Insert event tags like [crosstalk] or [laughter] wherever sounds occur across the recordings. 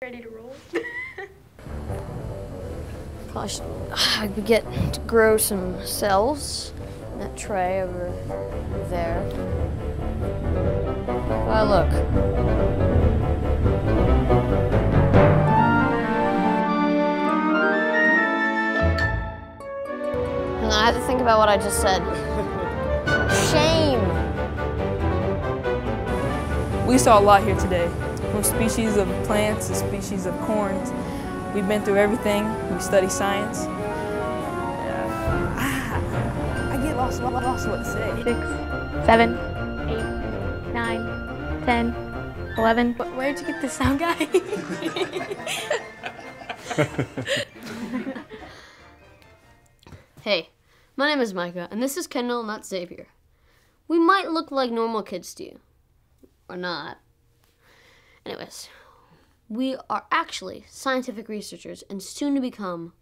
Ready to roll? [laughs] Probably should I could get to grow some cells in that tray over there. Oh, look. And I have to think about what I just said. [laughs] Shame. We saw a lot here today, from species of plants to species of corns. We've been through everything. We study science. Yeah. Ah, I get lost, lost what to say. Six, seven, eight, nine, ten, eleven. Wh- Where'd you get the sound guy? [laughs] Hey, my name is Micah, and this is Kendall, not Xavier. We might look like normal kids to you, or not. Anyways, we are actually scientific researchers and soon to become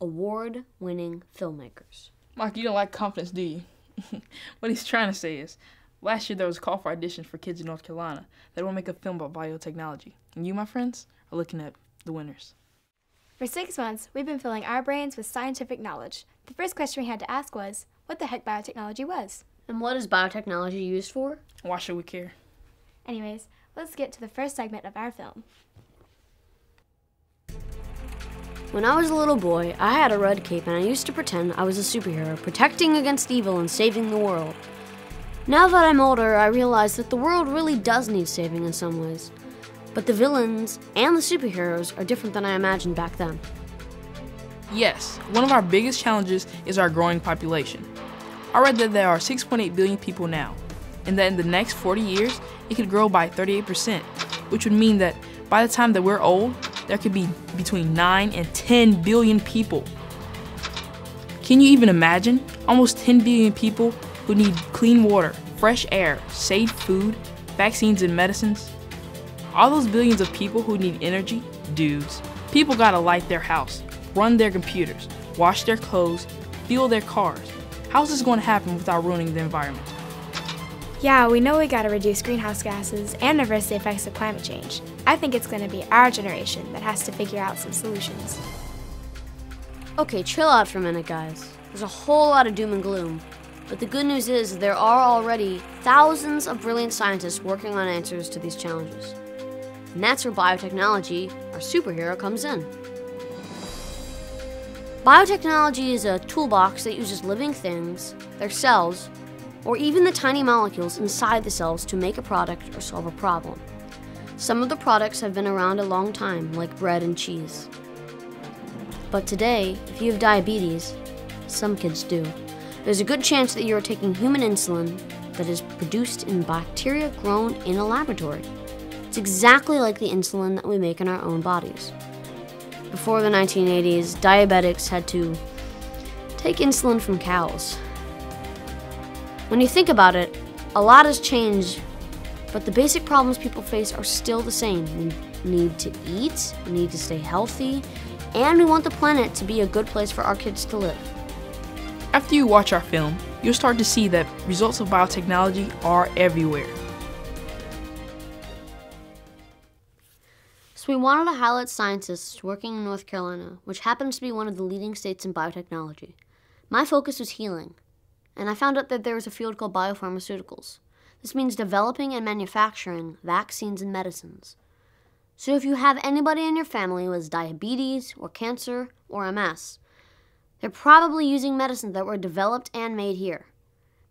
award winning filmmakers. Mark, you don't like confidence, do you? [laughs] what he's trying to say is, last year there was a call for auditions for kids in North Carolina that will make a film about biotechnology. And you, my friends, are looking at the winners. For six months, we've been filling our brains with scientific knowledge. The first question we had to ask was what the heck biotechnology was. And what is biotechnology used for? Why should we care? Anyways, let's get to the first segment of our film. When I was a little boy, I had a red cape and I used to pretend I was a superhero, protecting against evil and saving the world. Now that I'm older, I realize that the world really does need saving in some ways. But the villains and the superheroes are different than I imagined back then. Yes, one of our biggest challenges is our growing population. I read that there are 6.8 billion people now, and that in the next 40 years, it could grow by 38%, which would mean that by the time that we're old, there could be between 9 and 10 billion people. Can you even imagine? Almost 10 billion people who need clean water, fresh air, safe food, vaccines, and medicines. All those billions of people who need energy, dudes. People gotta light their house, run their computers, wash their clothes, fuel their cars. How's this to happen without ruining the environment? Yeah, we know we gotta reduce greenhouse gases and reverse the effects of climate change. I think it's gonna be our generation that has to figure out some solutions. Okay, chill out for a minute, guys. There's a whole lot of doom and gloom. But the good news is there are already thousands of brilliant scientists working on answers to these challenges. And that's where biotechnology, our superhero, comes in. Biotechnology is a toolbox that uses living things, their cells, or even the tiny molecules inside the cells to make a product or solve a problem. Some of the products have been around a long time, like bread and cheese. But today, if you have diabetes, some kids do, there's a good chance that you are taking human insulin that is produced in bacteria grown in a laboratory. It's exactly like the insulin that we make in our own bodies. Before the 1980s, diabetics had to take insulin from cows. When you think about it, a lot has changed, but the basic problems people face are still the same. We need to eat, we need to stay healthy, and we want the planet to be a good place for our kids to live. After you watch our film, you'll start to see that results of biotechnology are everywhere. So we wanted to highlight scientists working in North Carolina, which happens to be one of the leading states in biotechnology. My focus was healing, and I found out that there was a field called biopharmaceuticals. This means developing and manufacturing vaccines and medicines. So if you have anybody in your family who has diabetes or cancer or MS, they're probably using medicines that were developed and made here.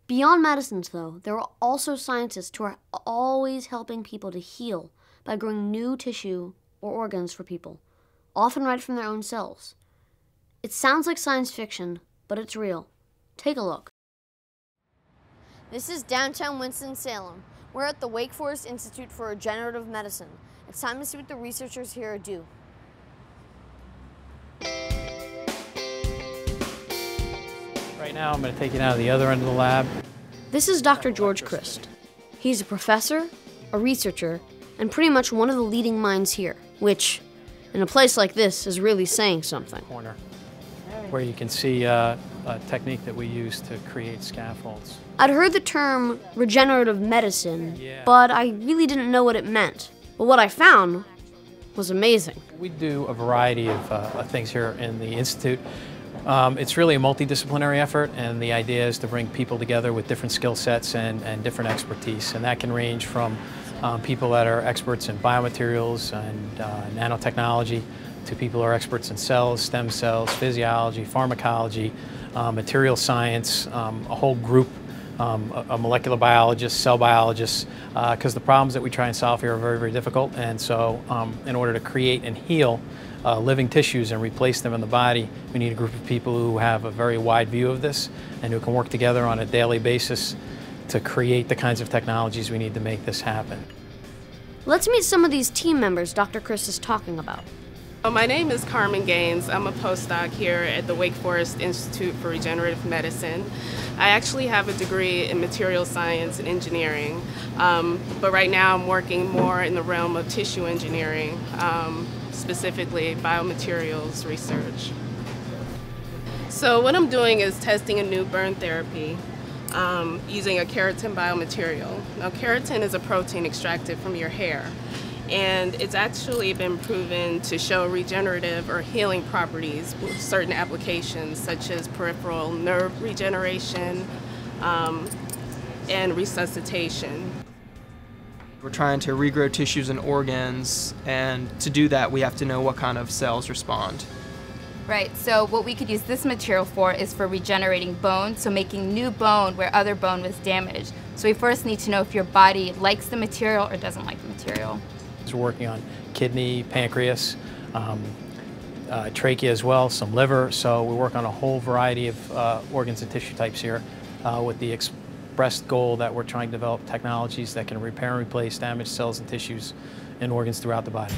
Beyond medicines, though, there are also scientists who are always helping people to heal by growing new tissue or organs for people, often right from their own cells. It sounds like science fiction, but it's real. Take a look. This is downtown Winston-Salem. We're at the Wake Forest Institute for Regenerative Medicine. It's time to see what the researchers here do. Right now, I'm going to take you out of the other end of the lab. This is Dr. George Christ. He's a professor, a researcher, and pretty much one of the leading minds here, which, in a place like this, is really saying something. corner where you can see uh, a technique that we use to create scaffolds. I'd heard the term regenerative medicine, Yeah. but I really didn't know what it meant. But what I found was amazing. We do a variety of, uh, things here in the Institute. Um, it's really a multidisciplinary effort, and the idea is to bring people together with different skill sets and, and different expertise. And that can range from um, people that are experts in biomaterials and uh, nanotechnology to people who are experts in cells, stem cells, physiology, pharmacology, uh, material science, um, a whole group um, a, a, molecular biologist, cell biologists, because uh, the problems that we try and solve here are very, very difficult. And so, um, in order to create and heal uh, living tissues and replace them in the body, we need a group of people who have a very wide view of this and who can work together on a daily basis to create the kinds of technologies we need to make this happen. Let's meet some of these team members Dr. Christ is talking about. My name is Carmen Gaines. I'm a postdoc here at the Wake Forest Institute for Regenerative Medicine. I actually have a degree in material science and engineering, um, but right now I'm working more in the realm of tissue engineering, um, specifically biomaterials research. So what I'm doing is testing a new burn therapy um, using a keratin biomaterial. Now keratin is a protein extracted from your hair and it's actually been proven to show regenerative or healing properties with certain applications such as peripheral nerve regeneration um, and resuscitation. We're trying to regrow tissues and organs, and to do that, we have to know what kind of cells respond. Right, so what we could use this material for is for regenerating bone, so making new bone where other bone was damaged. So we first need to know if your body likes the material or doesn't like the material. We're working on kidney, pancreas, um, uh, trachea as well, some liver. So we work on a whole variety of uh, organs and tissue types here uh, with the expressed goal that we're trying to develop technologies that can repair and replace damaged cells and tissues and organs throughout the body.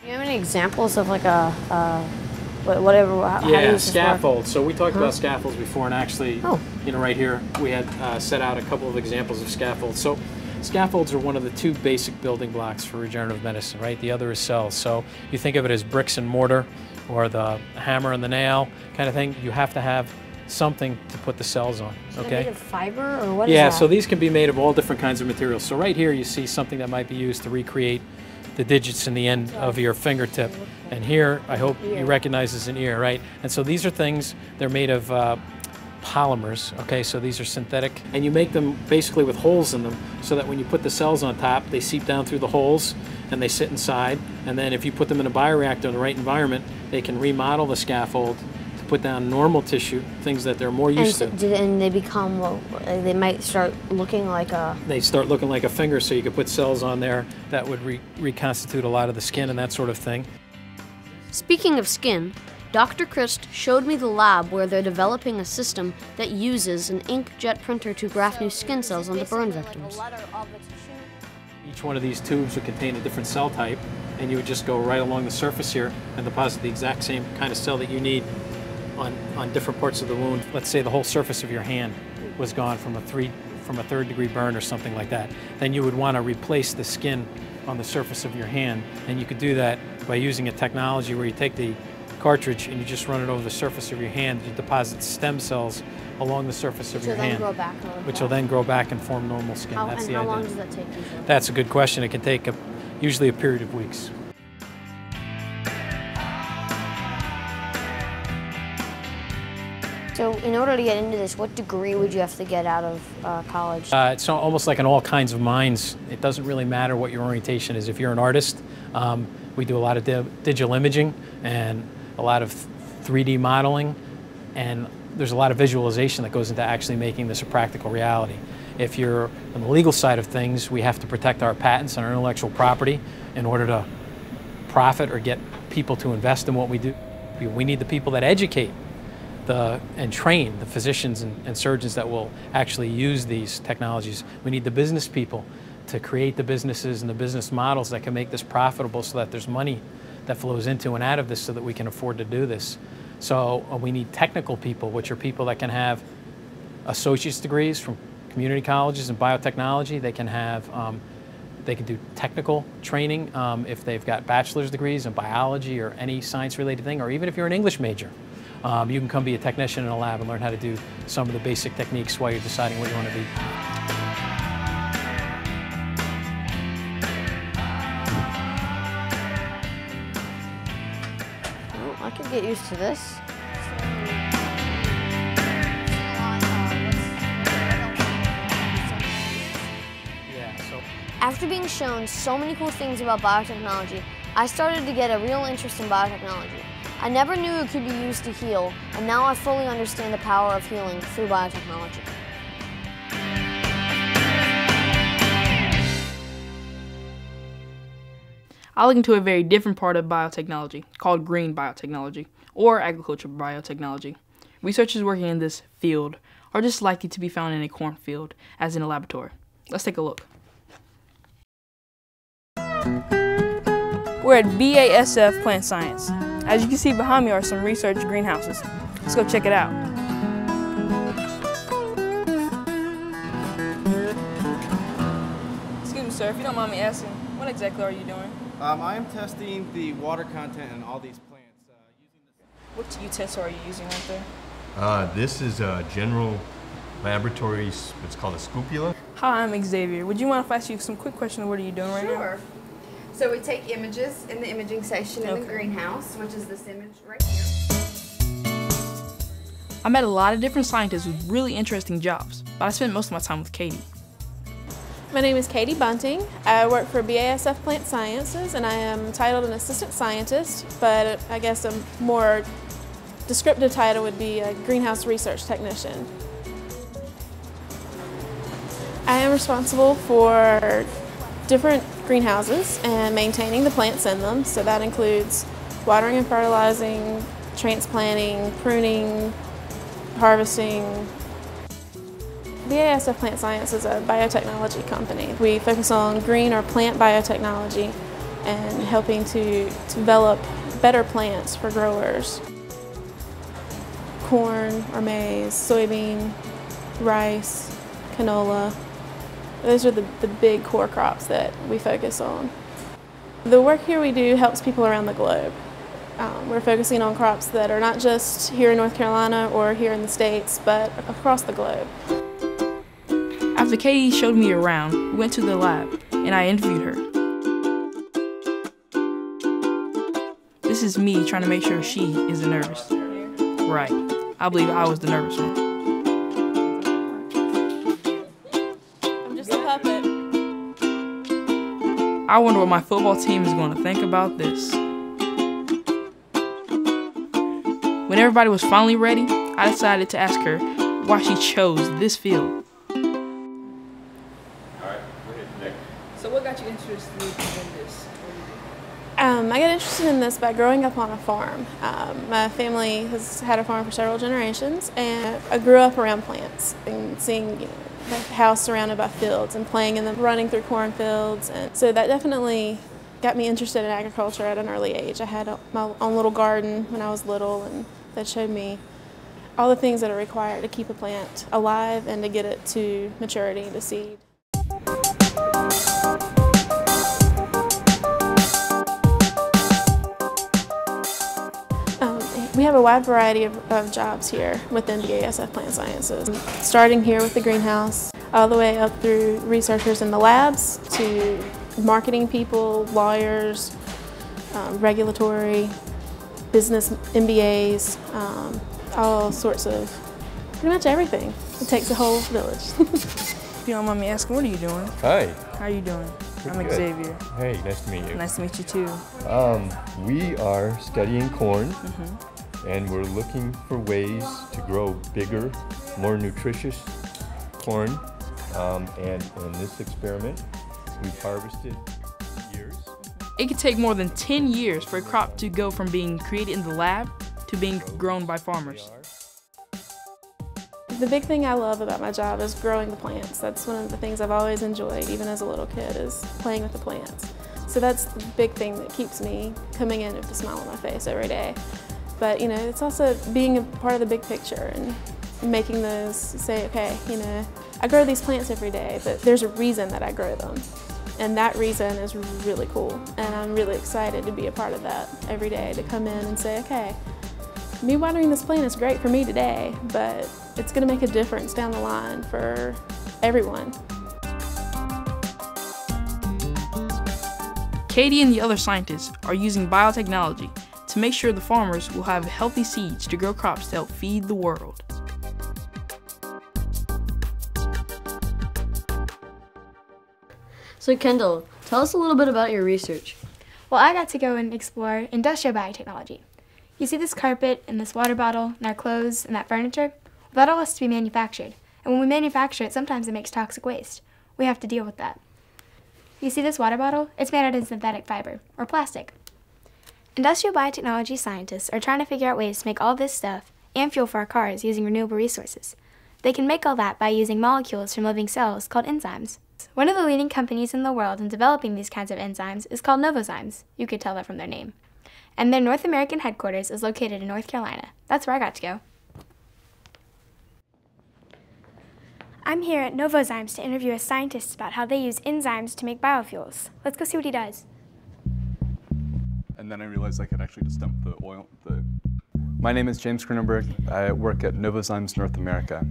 Do you have any examples of like a, a whatever. How, yeah, how scaffolds. So we talked huh? about scaffolds before, and actually, oh. you know, right here we had uh, set out a couple of examples of scaffolds. So scaffolds are one of the two basic building blocks for regenerative medicine, right? The other is cells. So you think of it as bricks and mortar, or the hammer and the nail kind of thing. You have to have something to put the cells on. Okay. made of fiber or what? Yeah, so these can be made of all different kinds of materials. So right here you see something that might be used to recreate the digits in the end of your fingertip. And here, I hope you recognize as an ear, right? And so these are things, they're made of uh, polymers, okay? So these are synthetic. And you make them basically with holes in them so that when you put the cells on top, they seep down through the holes and they sit inside. And then if you put them in a bioreactor in the right environment, they can remodel the scaffold put down normal tissue, things that they're more used and to. And they become, well, they might start looking like a... They start looking like a finger, so you could put cells on there that would re reconstitute a lot of the skin and that sort of thing. Speaking of skin, Dr. Christ showed me the lab where they're developing a system that uses an inkjet printer to graft new skin cells onto burn victims. Each one of these tubes would contain a different cell type, and you would just go right along the surface here and deposit the exact same kind of cell that you need on, on different parts of the wound. Let's say the whole surface of your hand was gone from a three from a third degree burn or something like that. Then you would want to replace the skin on the surface of your hand. And you could do that by using a technology where you take the cartridge and you just run it over the surface of your hand You deposit stem cells along the surface of which your hand. which will then grow back and form normal skin. How, That's and the how idea. long does that take usually? That's a good question. It can take a, usually a period of weeks. So, in order to get into this, what degree would you have to get out of uh, college? Uh, it's almost like in all kinds of minds. It doesn't really matter what your orientation is. If you're an artist, um, we do a lot of di digital imaging and a lot of 3D modeling, and there's a lot of visualization that goes into actually making this a practical reality. If you're on the legal side of things, we have to protect our patents and our intellectual property in order to profit or get people to invest in what we do. We need the people that educate the, and train the physicians and, and, surgeons that will actually use these technologies. We need the business people to create the businesses and the business models that can make this profitable so that there's money that flows into and out of this so that we can afford to do this. So uh, we need technical people, which are people that can have associate's degrees from community colleges in biotechnology. They can have um, They can do technical training um, if they've got bachelor's degrees in biology or any science related thing, or even if you're an English major. Um, you can come be a technician in a lab and learn how to do some of the basic techniques while you're deciding what you want to be. Well, I could get used to this. After being shown so many cool things about biotechnology, I started to get a real interest in biotechnology. I never knew it could be used to heal, and now I fully understand the power of healing through biotechnology. I look into a very different part of biotechnology called green biotechnology or agricultural biotechnology. Researchers working in this field are just likely to be found in a cornfield as in a laboratory. Let's take a look. We're at BASF Plant Science. As you can see behind me are some research greenhouses. Let's go check it out. Excuse me, sir, if you don't mind me asking, what exactly are you doing? Um, I am testing the water content in all these plants. Uh, using this. What utensil are you using right there? Uh, this is a general laboratory, it's called a scoopula. Hi, I'm Xavier. Would you mind if I ask you some quick questions? What are you doing right now? Sure. So we take images in the imaging station in the greenhouse, which is this image right here. I met a lot of different scientists with really interesting jobs, but I spent most of my time with Katie. My name is Katie Bunting. I work for BASF Plant Sciences and I am titled an assistant scientist, but I guess a more descriptive title would be a greenhouse research technician. I am responsible for different greenhouses and maintaining the plants in them, so that includes watering and fertilizing, transplanting, pruning, harvesting, BASF Plant Science is a biotechnology company. We focus on green or plant biotechnology and helping to, develop better plants for growers. Corn or maize, soybean, rice, canola. Those are the, the big core crops that we focus on. The work here we do helps people around the globe. Um, we're focusing on crops that are not just here in North Carolina or here in the States, but across the globe. After Katie showed me around, we went to the lab and I interviewed her. This is me trying to make sure she isn't nervous. Right. I believe I was the nervous one. I wonder what my football team is going to think about this. When everybody was finally ready, I decided to ask her why she chose this field. So, what got you interested in this? Um, I got interested in this by growing up on a farm. Um, my family has had a farm for several generations, and I grew up around plants and seeing you know, house surrounded by fields and playing in them, running through cornfields, and so that definitely got me interested in agriculture at an early age. I had a, my own little garden when I was little, and that showed me all the things that are required to keep a plant alive and to get it to maturity to seed. Have a wide variety of, of jobs here within the BASF Plant Sciences, starting here with the greenhouse, all the way up through researchers in the labs to marketing people, lawyers, um, regulatory, business MBAs, um, all sorts of pretty much everything. It takes a whole village. [laughs] If you don't mind me asking, what are you doing? Hi. How are you doing? I'm good. Xavier. Hey, nice to meet you. Nice to meet you too. Um, we are studying corn, Mm-hmm. And we're looking for ways to grow bigger, more nutritious corn. Um, and in this experiment, we've harvested years. It could take more than 10 years for a crop to go from being created in the lab to being grown by farmers. The big thing I love about my job is growing the plants. That's one of the things I've always enjoyed, even as a little kid, is playing with the plants. So that's the big thing that keeps me coming in with a smile on my face every day. But you know, it's also being a part of the big picture and making those say, okay, you know, I grow these plants every day, but there's a reason that I grow them. and that reason is really cool. And I'm really excited to be a part of that every day, to come in and say, okay, me watering this plant is great for me today, but it's going to make a difference down the line for everyone. Katie and the other scientists are using biotechnology to make sure the farmers will have healthy seeds to grow crops to help feed the world. So Kendall, tell us a little bit about your research. Well, I got to go and explore industrial biotechnology. You see this carpet and this water bottle and our clothes and that furniture? Well, that all has to be manufactured. And when we manufacture it, sometimes it makes toxic waste. We have to deal with that. You see this water bottle? It's made out of synthetic fiber, or plastic. Industrial biotechnology scientists are trying to figure out ways to make all this stuff and fuel for our cars using renewable resources. They can make all that by using molecules from living cells called enzymes. One of the leading companies in the world in developing these kinds of enzymes is called Novozymes. You could tell that from their name. And their North American headquarters is located in North Carolina. That's where I got to go. I'm here at Novozymes to interview a scientist about how they use enzymes to make biofuels. Let's go see what he does. And then I realized I could actually just dump the oil. The My name is James Kronenberg. I work at Novozymes North America.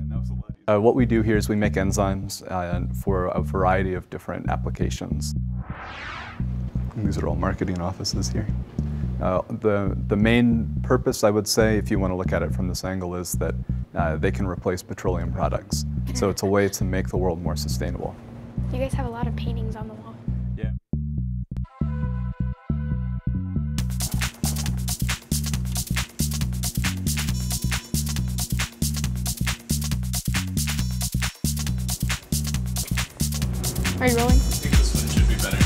Uh, what we do here is we make enzymes uh, for a variety of different applications. These are all marketing offices here. Uh, the, the main purpose, I would say, if you want to look at it from this angle, is that uh, they can replace petroleum products. So it's a way to make the world more sustainable. You guys have a lot of paintings on the wall. Are you rolling? I think this one should be better.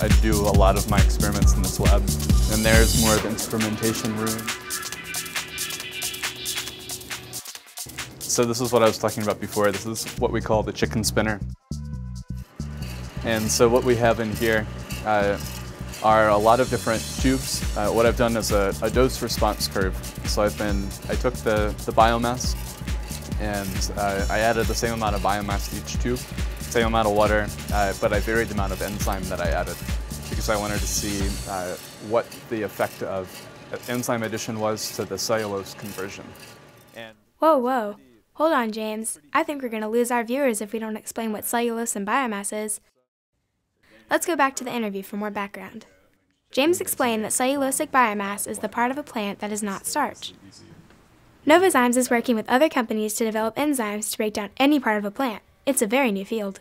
I do a lot of my experiments in this lab, and there's more of the instrumentation room. So this is what I was talking about before. This is what we call the chicken spinner. And so what we have in here uh, are a lot of different tubes. Uh, what I've done is a, a, dose response curve. So I've been, I took the, the biomass and uh, I added the same amount of biomass to each tube, same amount of water, uh, but I varied the amount of enzyme that I added because I wanted to see uh, what the effect of enzyme addition was to the cellulose conversion. And whoa, whoa. Hold on, James. I think we're going to lose our viewers if we don't explain what cellulose and biomass is. Let's go back to the interview for more background. James explained that cellulosic biomass is the part of a plant that is not starch. Novozymes is working with other companies to develop enzymes to break down any part of a plant. It's a very new field.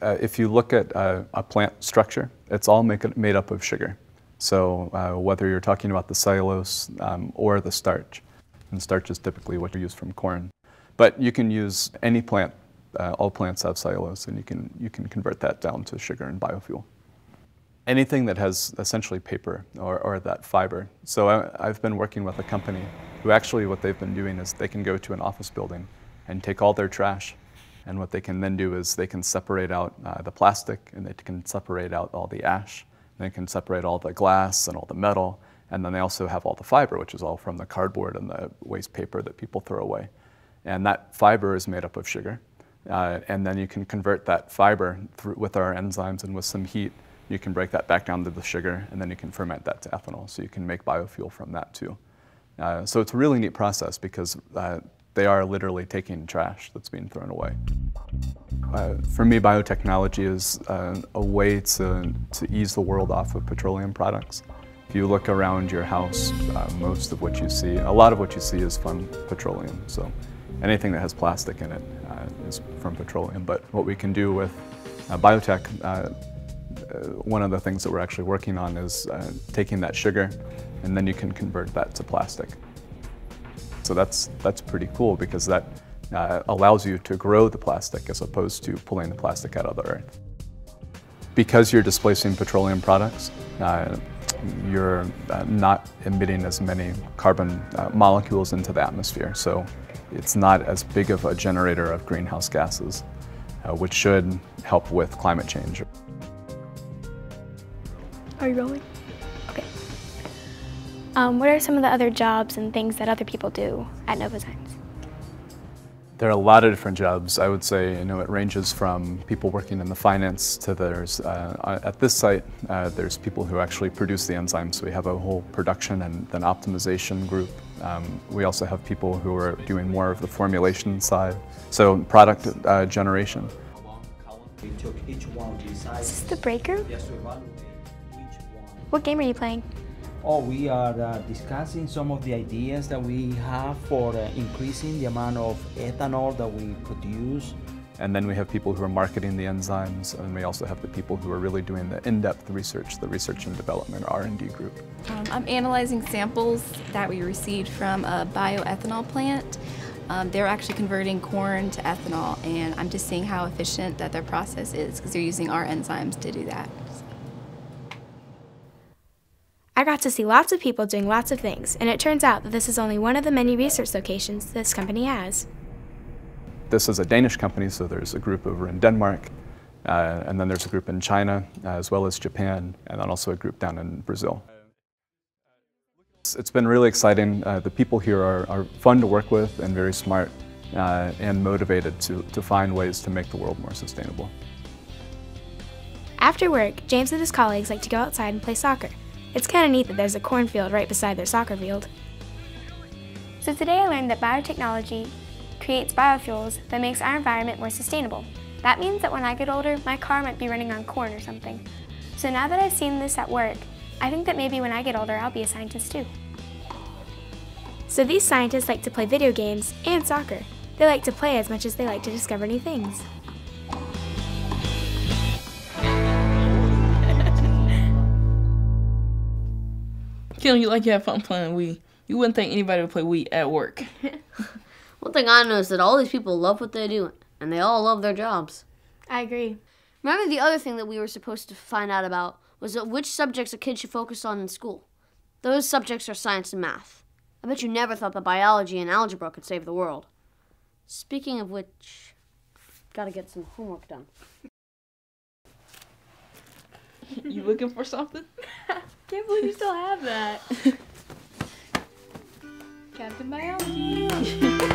Uh, if you look at uh, a plant structure, it's all make, made up of sugar. So uh, whether you're talking about the cellulose um, or the starch, and starch is typically what you use from corn. But you can use any plant, uh, all plants have cellulose, and you can, you can convert that down to sugar and biofuel. Anything that has essentially paper or, or that fiber. So I, I've been working with a company who actually what they've been doing is they can go to an office building and take all their trash and what they can then do is they can separate out uh, the plastic and they can separate out all the ash. And they can separate all the glass and all the metal. And then they also have all the fiber, which is all from the cardboard and the waste paper that people throw away. And that fiber is made up of sugar. Uh, and then you can convert that fiber through, with our enzymes and with some heat. You can break that back down to the sugar and then you can ferment that to ethanol. So you can make biofuel from that too. Uh, so it's a really neat process because uh, they are literally taking trash that's being thrown away. Uh, for me, biotechnology is uh, a way to, to ease the world off of petroleum products. If you look around your house, uh, most of what you see, a lot of what you see is from petroleum. So anything that has plastic in it uh, is from petroleum. But what we can do with biotech, one of the things that we're actually working on is taking that sugar and then you can convert that to plastic. So that's, that's pretty cool because that uh, allows you to grow the plastic as opposed to pulling the plastic out of the earth. Because you're displacing petroleum products, uh, you're uh, not emitting as many carbon uh, molecules into the atmosphere. So it's not as big of a generator of greenhouse gases, uh, which should help with climate change. Are you rolling? Okay. Um, what are some of the other jobs and things that other people do at Novozymes? There are a lot of different jobs. I would say, you know, it ranges from people working in the finance to there's, uh, at this site, uh, there's people who actually produce the enzymes. So we have a whole production and then optimization group. Um, we also have people who are doing more of the formulation side. So product uh, generation. We took each one of these Is this the break What game are you playing? Oh, we are uh, discussing some of the ideas that we have for uh, increasing the amount of ethanol that we produce. And then we have people who are marketing the enzymes, and we also have the people who are really doing the in-depth research, the research and development R&D group. Um, I'm analyzing samples that we received from a bioethanol plant. Um, they're actually converting corn to ethanol, and I'm just seeing how efficient that their process is because they're using our enzymes to do that. I got to see lots of people doing lots of things, and it turns out that this is only one of the many research locations this company has. This is a Danish company, so there's a group over in Denmark, uh, and then there's a group in China, uh, as well as Japan, and then also a group down in Brazil. It's been really exciting. Uh, the people here are, are, fun to work with and very smart uh, and motivated to, to find ways to make the world more sustainable. After work, James and his colleagues like to go outside and play soccer. It's kind of neat that there's a cornfield right beside their soccer field. So today I learned that biotechnology creates biofuels that makes our environment more sustainable. That means that when I get older, my car might be running on corn or something. So now that I've seen this at work, I think that maybe when I get older, I'll be a scientist too. So these scientists like to play video games and soccer. They like to play as much as they like to discover new things. Kim, you like you have fun playing Wii. You wouldn't think anybody would play Wii at work. [laughs] One thing I know is that all these people love what they do, and they all love their jobs. I agree. Remember the other thing that we were supposed to find out about was that which subjects a kid should focus on in school. Those subjects are science and math. I bet you never thought that biology and algebra could save the world. Speaking of which, gotta get some homework done. [laughs] you looking for something? [laughs] I can't believe you still have that. [laughs] Captain Biology. [laughs]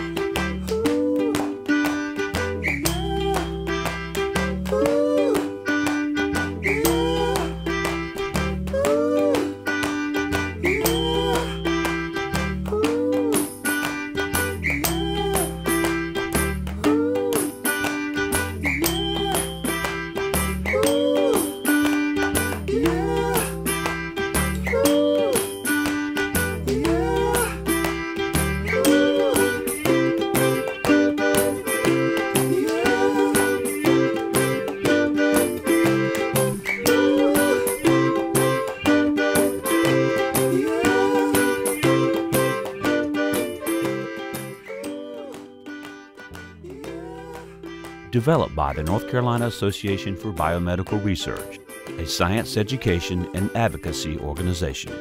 developed by the North Carolina Association for Biomedical Research, a science education and advocacy organization.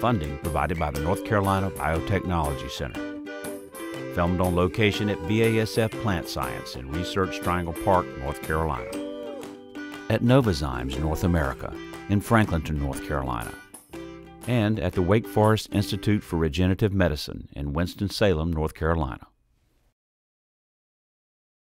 Funding provided by the North Carolina Biotechnology Center. Filmed on location at BASF Plant Science in Research Triangle Park, North Carolina. At Novozymes North America in Franklinton, North Carolina. And at the Wake Forest Institute for Regenerative Medicine in Winston-Salem, North Carolina.